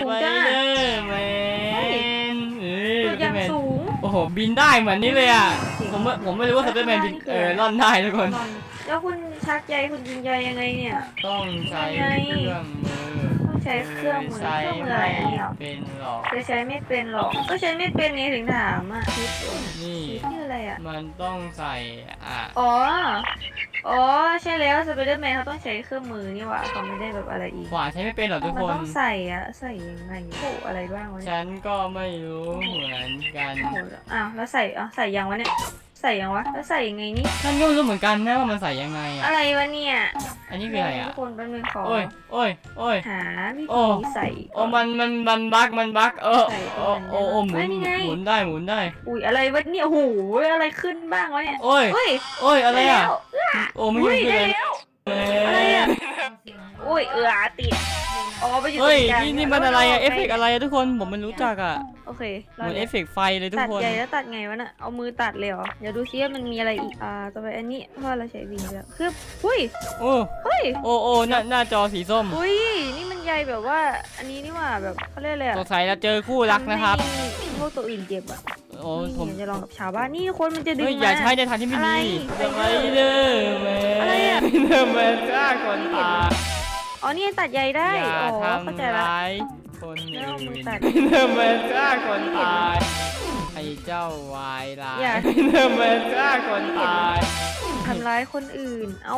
สูงไปจังเลอะยแมนเออตัวอย่างแมนสูง โอ้โห บินได้เหมือนนี่เลยอะจริงผมไม่ผมไม่รู้ว่าสไปเดอร์แมนบินนี่คือเออะไรอล่อนได้ทุกคน แล้วคุณชักใยคุณยิงใยยังไงเนี่ย ต้องใช้ยังไงเครื่องมือต้อง ใช้เครื่องมือใช้เครื่องมืออะไรเนี่ยเป็นหรอกจะใช้ไม่เป็นหรอก ก็ใช้ไม่เป็นไงถึงถามอะคิดนี่ชื่ออะไรอะ มันต้องใส่อะ อ๋อ อ๋อใช่แล้วสไปเดอร์แมนเขาต้องใช้เครื่องมือนี่หว่าเขาไม่ได้แบบอะไรอีกขวานใช้ไม่เป็นหรอกทุกมันคนต้องใส่อะใส่ยังไงโอ้อะไรบ้างวะเนี่ยฉันก็ไม่รู้เหมือนกันโอ้โหอ้าวแล้วใส่อะใส่ยังวะเนี่ย ใส่ยังวะ แล้วใส่ยังไงนี่ฉันก็ไม่รู้เหมือนกันนะว่ามันใส่ยังไงอะอะไรวะเนี่ย อันนี้คืออะไรอะทุกคนแป๊บนึงขอโอ้ยโอ้ยโอ้ยหาวิโอ้ธีใส่โอ้มันมันมันบั๊กมันบั๊กเออใส่ตรโอ้งนั้นโอ้โอ้หมุเอ้นยนี่ไงหมุนได้หมุนได้ อุ้ยอะไรวะเนี่ยโอ้โหอะไรขึ้นบ้างวะเนี่ยโอ้ยเฮ้ยโอ้ยอะไรอะด้แล้วโอ้ไม่อุ้ยเห็นได้เลยแล้วเอ้อะไรยอะอุ้ยเออติดอ๋อ ไปอยู่ตรเฮ้ยงกลางนี่นี่มันอะไรอะาเอฟเฟกต์อะไรอะทุกคน ผมไม่รู้จักอะโอเคเหมือนราเอฟเฟกต์ไฟเลยทุกตัดคน ใหญ่แล้วตัดไงวะน่ะ เอามือตัดเลยเหรอ เดี๋ยวดูซิว่ามันมีอะไรอีก อ่า ต่อไปอันนี้เพราะเราใช้วิงแล้วคือหุ้ยโอ้ เฮ้ยโอ้โอ้หน้าหน้าจอสีส้มอุ้ย นี่มันใหญ่แบบว่า อันนี้นี่หว่าแบบเขาเรียกอะไรอะสงสัยจะเจอคู่รักนะครับ ทำให้พวกตัวอื่นเจ็บอะโอ้ นี่ผมเดี๋ยวจะลองกับชาวบ้านนี่คนมันจะดึงเฮ้ยมาอย่าใช้ในทางที่ไม่อะไรดีไปจะไปเด้อเด้อแมอะไรอะนเด้อแมนฆ่าคนตาย อ๋อนี่ตัดใหญ่ได้อย่าอ๋อเข้าใจทำละร้ายคนแล้วเอามือื่อนตัดเด้อแมนฆ่าคนตายไอ้เจ้าวายร้ายอย่าเด้อแมนฆ่าคนตายทำร้ายคนอื่น เอา